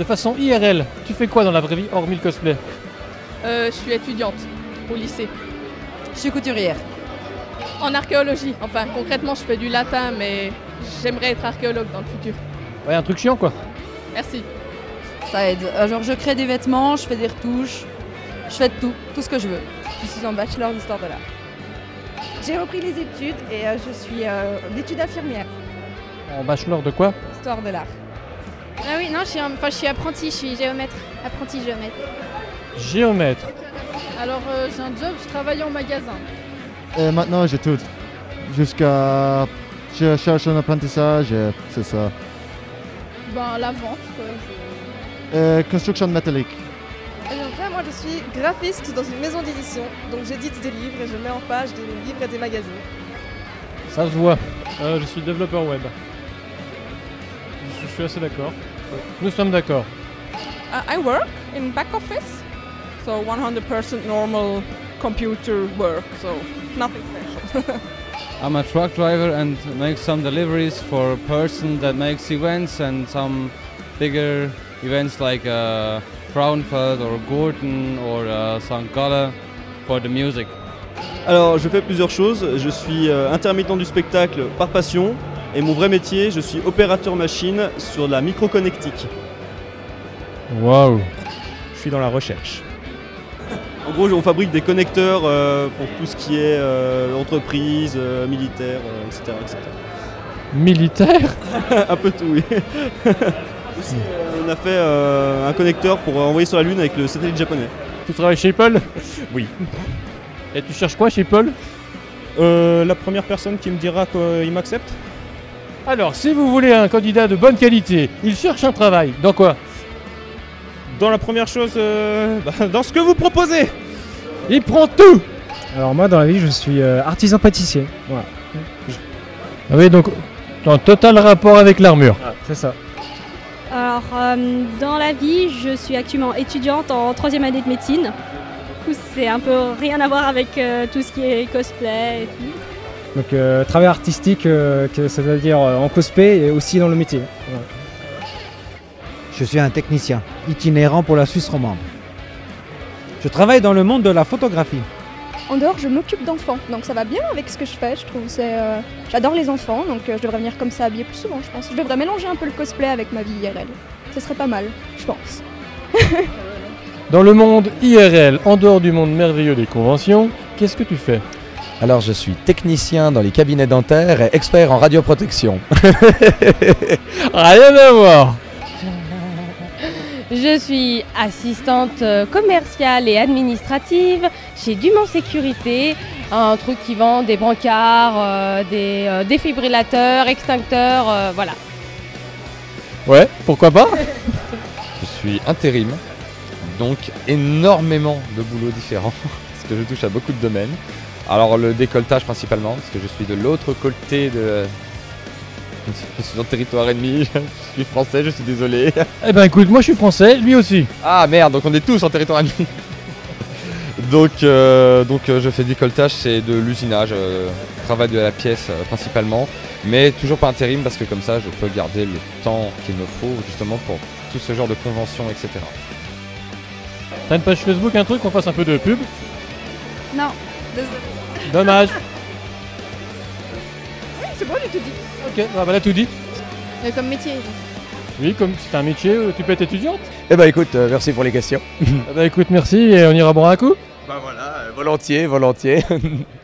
de façon IRL, tu fais quoi dans la vraie vie hormis le cosplay Euh, je suis étudiante au lycée. Je suis couturière. En archéologie. Enfin, concrètement, je fais du latin, mais j'aimerais être archéologue dans le futur. Ouais, un truc chiant quoi. Merci. Ça aide. Euh, genre, je crée des vêtements, je fais des retouches, je fais de tout, tout ce que je veux. Je suis en bachelor d'histoire de l'art. J'ai repris les études et euh, je suis euh, d'études infirmières. En bachelor de quoi? Histoire de l'art. Ah oui, non, je suis, un- enfin, je suis apprenti, je suis géomètre. Apprenti géomètre. Géomètre. Alors, euh, j'ai un job, je travaille en magasin. Et maintenant, j'étudie. Jusqu'à. Je cherche un apprentissage et c'est ça. Ben, la vente, quoi. Euh, construction métallique. Là, moi, je suis graphiste dans une maison d'édition. Donc j'édite des livres et je mets en page des livres et des magazines. Ça se voit. Euh, je suis développeur web. Je, suis assez d'accord. Nous sommes d'accord. Uh, I work in back office, so 100% normal computer work, so nothing special. I'm a truck driver and make some deliveries for a person that makes events and some bigger events like uh, Frauenfeld or Gordon or uh, St. Gala for the music. Alors, je fais plusieurs choses. Je suis euh, intermittent du spectacle par passion. Et mon vrai métier, je suis opérateur machine sur la microconnectique. Waouh. Je suis dans la recherche. En gros, on fabrique des connecteurs euh, pour tout ce qui est euh, entreprise, euh, militaire, euh, etc., etc. Militaire? Un peu tout, oui. Aussi, euh, on a fait euh, un connecteur pour envoyer sur la Lune avec le satellite japonais. Tu travailles chez Paul? Oui. Et tu cherches quoi chez Paul? Euh, la première personne qui me dira qu'il m'accepte Alors, si vous voulez un candidat de bonne qualité, il cherche un travail. Dans quoi? Dans la première chose, euh, bah, dans ce que vous proposez Il prend tout Alors moi dans la vie je suis euh, artisan pâtissier. Voilà. Ah oui, donc, en total rapport avec l'armure. C'est ça. Alors, euh, dans la vie, je suis actuellement étudiante en troisième année de médecine. Du coup, c'est un peu rien à voir avec euh, tout ce qui est cosplay et tout. Donc euh, travail artistique, euh, que- c'est-à-dire euh, en cosplay et aussi dans le métier. Voilà. Je suis un technicien itinérant pour la Suisse romande. Je travaille dans le monde de la photographie. En dehors, je m'occupe d'enfants, donc ça va bien avec ce que je fais. Je trouve c'est, euh, j'adore les enfants, donc euh, je devrais venir comme ça habillée plus souvent, je pense. Je devrais mélanger un peu le cosplay avec ma vie IRL. Ce serait pas mal, je pense. Dans le monde IRL, en dehors du monde merveilleux des conventions, qu'est-ce que tu fais? Alors je suis technicien dans les cabinets dentaires et expert en radioprotection. Rien à voir Je suis assistante euh, commerciale et administrative chez Dumont Sécurité, un truc qui vend des brancards, euh, des euh, défibrillateurs, extincteurs, euh, voilà. Ouais, pourquoi pas? Je suis intérim, donc énormément de boulots différents, parce que je touche à beaucoup de domaines. Alors le décolletage principalement, parce que je suis de l'autre côté de... Je suis en territoire ennemi, je suis français, je suis désolé. Eh ben écoute, moi je suis français, lui aussi. Ah merde, donc on est tous en territoire ennemi. donc euh, donc euh, je fais du décolletage, c'est de l'usinage, euh, travail de la pièce euh, principalement, mais toujours pas intérim parce que comme ça je peux garder le temps qu'il me faut justement pour tout ce genre de conventions, etc. T'as une page Facebook, un truc, qu'on fasse un peu de pub? Non, désolé. Dommage. Oui, c'est bon, j'ai tout dit. Ok, bah, elle a tout dit. Mais comme métier. Oui, comme c'est un métier, euh, tu peux être étudiante Eh ben écoute, euh, merci pour les questions. Eh ben écoute, merci et on ira boire un coup bah voilà, volontiers, volontiers.